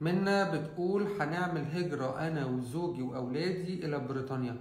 منا بتقول هنعمل هجرة أنا وزوجي وأولادي إلى بريطانيا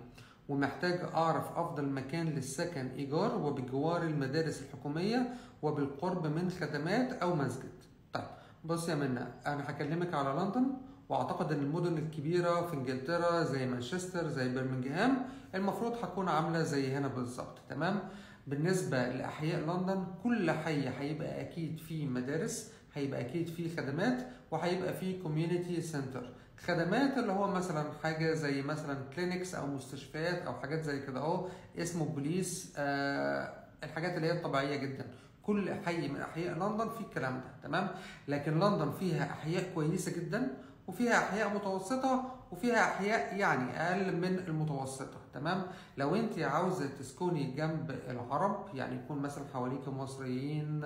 ومحتاج أعرف أفضل مكان للسكن إيجار وبجوار المدارس الحكومية وبالقرب من خدمات أو مسجد. طيب بص يا منا أنا هكلمك على لندن وأعتقد إن المدن الكبيرة في إنجلترا زي مانشستر زي برمنجهام المفروض هتكون عاملة زي هنا بالظبط تمام؟ بالنسبة لأحياء لندن كل حي هيبقى أكيد فيه مدارس هيبقى أكيد فيه خدمات وهيبقى فيه community center خدمات اللي هو مثلا حاجة زي مثلا clinics أو مستشفيات أو حاجات زي كده أهو اسمه بوليس آه الحاجات اللي هي الطبيعية جدا. كل حي من أحياء لندن فيه الكلام ده تمام؟ لكن لندن فيها أحياء كويسة جدا وفيها أحياء متوسطة وفيها أحياء يعني أقل من المتوسطة تمام؟ لو أنت عاوزة تسكني جنب العرب يعني يكون مثلا حواليك مصريين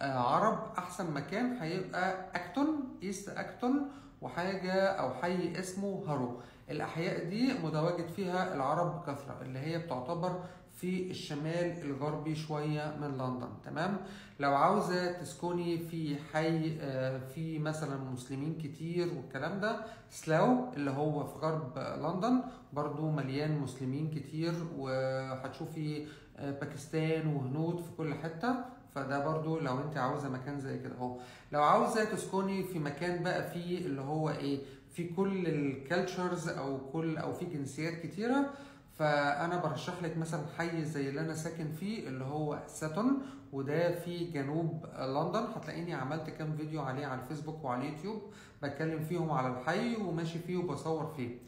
عرب أحسن مكان هيبقى أكتون إيست أكتون وحاجة أو حي اسمه هارو. الأحياء دي متواجد فيها العرب بكثره اللي هي بتعتبر في الشمال الغربي شوية من لندن. تمام؟ لو عاوزة تسكني في حي في مثلا مسلمين كتير والكلام ده سلاو اللي هو في غرب لندن برضو مليان مسلمين كتير وهتشوفي باكستان وهنود في كل حتة. فده برضو لو انت عاوزة مكان زي كده. اهو لو عاوزة تسكني في مكان بقى فيه اللي هو إيه في كل ال cultures أو كل أو في جنسيات كتيرة فأنا برشح لك مثلا حي زي اللي أنا ساكن فيه اللي هو ساتون وده في جنوب لندن. هتلاقيني عملت كام فيديو عليه على الفيسبوك وعلى اليوتيوب بتكلم فيهم على الحي وماشي فيه وبصور فيه.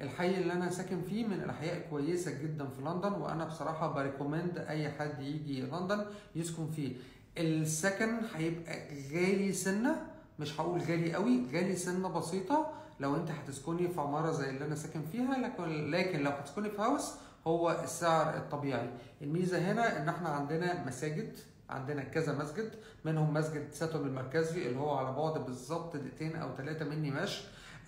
الحي اللي أنا ساكن فيه من الأحياء كويسة جدا في لندن وأنا بصراحة ب recommend أي حد يجي لندن يسكن فيه. السكن هيبقى غالي سنة مش هقول غالي قوي غالي سنة بسيطة. لو أنت هتسكني في عمارة زي اللي أنا ساكن فيها لكن لكن لو هتسكني في هاوس هو السعر الطبيعي. الميزة هنا إن إحنا عندنا مساجد عندنا كذا مسجد منهم مسجد ساتون المركزي اللي هو على بعد بالظبط دقيقتين أو ثلاثة مني آه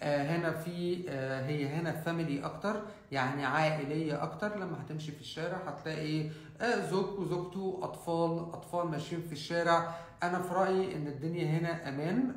هنا في آه هي هنا فاميلي أكتر يعني عائلية أكتر. لما هتمشي في الشارع هتلاقي آه زوج وزوجته أطفال أطفال ماشيين في الشارع. أنا في رأيي إن الدنيا هنا أمان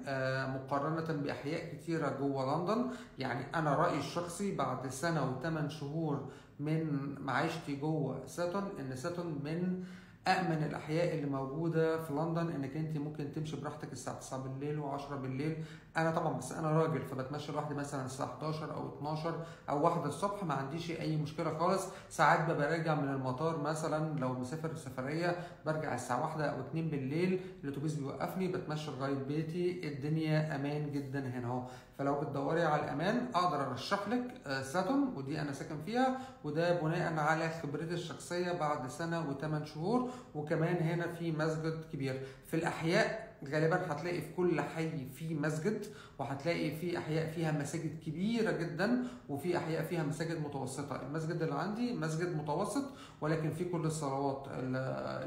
مقارنة بأحياء كتيرة جوه لندن. يعني أنا رأيي الشخصي بعد سنة وثمان شهور من معيشتي جوه ساتون إن ساتون من امن الأحياء اللي موجودة في لندن إنك أنت ممكن تمشي براحتك الساعة 9 بالليل و10 بالليل. أنا طبعا بس أنا راجل فبتمشى لوحدي مثلا الساعة 11 أو 12 أو 1 الصبح ما عنديش أي مشكلة خالص. ساعات ببقى راجع من المطار مثلا لو مسافر سفرية برجع الساعة 1 أو 2 بالليل. الأتوبيس بيوقفني بتمشى لغاية بيتي. الدنيا أمان جدا هنا أهو. فلو بتدوري على الأمان أقدر أرشح لك ساتون ودي أنا ساكن فيها وده بناء على خبرتي الشخصية بعد سنة وثمان شهور. وكمان هنا في مسجد كبير. في الأحياء غالبا هتلاقي في كل حي في مسجد وهتلاقي في أحياء فيها مساجد كبيرة جدا وفي أحياء فيها مساجد متوسطة. المسجد اللي عندي مسجد متوسط ولكن في كل الصلوات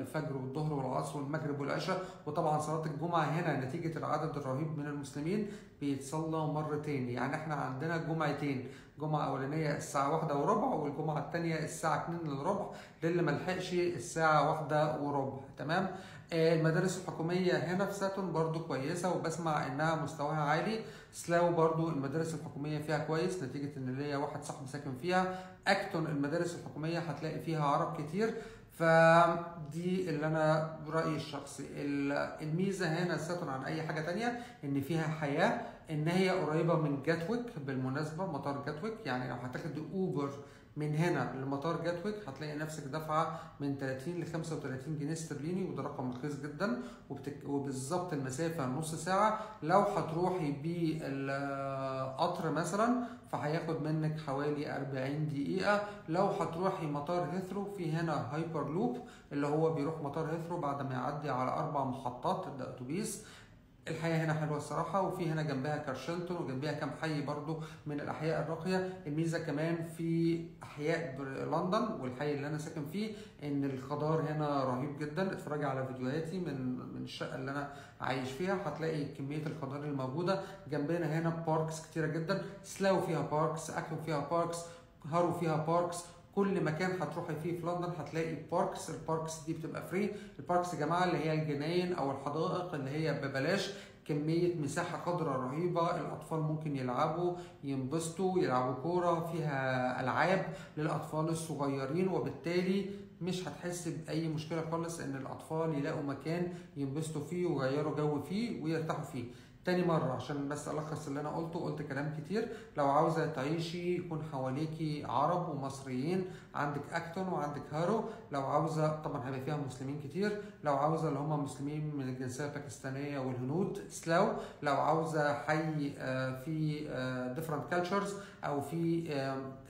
الفجر والظهر والعصر والمغرب والعشاء وطبعا صلاة الجمعة هنا نتيجة العدد الرهيب من المسلمين بيتصلى مرتين. يعني إحنا عندنا جمعتين جمعة أولانية الساعة واحدة وربع والجمعة التانية الساعة اتنين الا ربع للي ملحقش الساعة واحدة وربع. تمام؟ المدارس الحكومية هنا في ساتون برضو كويسة وبسمع إنها مستواها عالي. سلاو برضو المدارس الحكومية فيها كويس نتيجة إن ليا واحد صاحبي ساكن فيها أكتون المدارس الحكومية هتلاقي فيها عرب كتير. فدي اللي أنا رأيي الشخصي. الميزة هنا ساتون عن أي حاجة تانية إن فيها حياة إن هي قريبة من جاتويك بالمناسبة مطار جاتويك. يعني لو هتاخد أوبر من هنا لمطار جاتويك هتلاقي نفسك دافعة من 30 ل 35 جنيه استرليني وده رقم رخيص جدا وبتك... وبالظبط المسافة نص ساعة. لو هتروحي بالقطر مثلا فهياخد منك حوالي 40 دقيقة. لو هتروحي مطار هيثرو في هنا Superloop اللي هو بيروح مطار هيثرو بعد ما يعدي على أربع محطات ده أتوبيس. الحياة هنا حلوة الصراحة وفي هنا جنبها كارشلتون وجنبها كام حي برضو من الأحياء الراقية. الميزة كمان في أحياء لندن والحي اللي أنا ساكن فيه إن الخضار هنا رهيب جدا. اتفرجي على فيديوهاتي من من الشقة اللي أنا عايش فيها هتلاقي كمية الخضار الموجودة. جنبنا هنا parks كتيرة جدا. سلاو فيها parks اكو فيها parks هارو فيها parks كل مكان هتروحي فيه في لندن هتلاقي parks ال parks دي بتبقى free ال parks يا جماعة اللي هي الجناين أو الحدائق اللي هي ببلاش. كمية مساحة خضراء رهيبة. الأطفال ممكن يلعبوا ينبسطوا يلعبوا كورة فيها ألعاب للأطفال الصغيرين. وبالتالي مش هتحس بأي مشكلة خالص إن الأطفال يلاقوا مكان ينبسطوا فيه ويغيروا جو فيه ويرتاحوا فيه. تاني مرة عشان بس ألخص اللي أنا قلته قلت كلام كتير. لو عاوزة تعيشي يكون حواليكي عرب ومصريين عندك أكتون وعندك هارو. لو عاوزة طبعا هيبقى فيها مسلمين كتير. لو عاوزة اللي هم مسلمين من الجنسية الباكستانية والهنود سلاو لو عاوزة حي آه، في different cultures أو في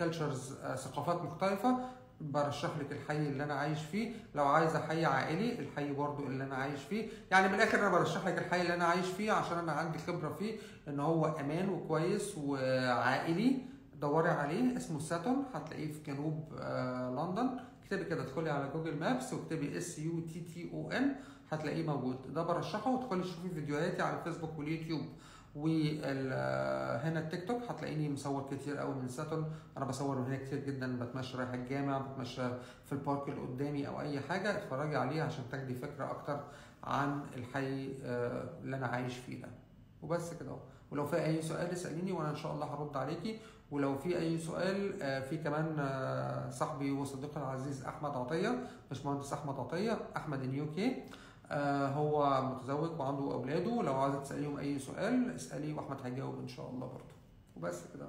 cultures ثقافات مختلفة برشح لك الحي اللي أنا عايش فيه. لو عايزه حي عائلي الحي برضو اللي أنا عايش فيه. يعني من الآخر أنا برشح لك الحي اللي أنا عايش فيه عشان أنا عندي خبرة فيه إن هو أمان وكويس وعائلي. دوري عليه. اسمه ساتون. هتلاقيه في جنوب آه لندن. اكتبي كده ادخلي على جوجل مابس واكتبي S U T T O N هتلاقيه موجود. ده برشحه وادخلي شوفي فيديوهاتي على الفيسبوك واليوتيوب. وهنا التيك توك هتلاقيني مصور كتير قوي من ساتون أنا بصور من هنا كتير جدا بتمشى رايح الجامع بتمشى في ال park اللي قدامي أو أي حاجة اتفرجي عليه عشان تاخدي فكرة أكتر عن الحي آه، اللي أنا عايش فيه ده. وبس كده أهو. ولو في أي سؤال اسأليني وأنا إن شاء الله هرد عليكي. ولو في أي سؤال آه، في كمان آه، صاحبي وصديقي العزيز أحمد عطية باشمهندس أحمد عطية أحمد ان يو كي آه، هو متزوج وعنده أولاده. لو عايزة تسأليهم أي سؤال اسألي وأحمد هيجاوب إن شاء الله برضه. وبس كده.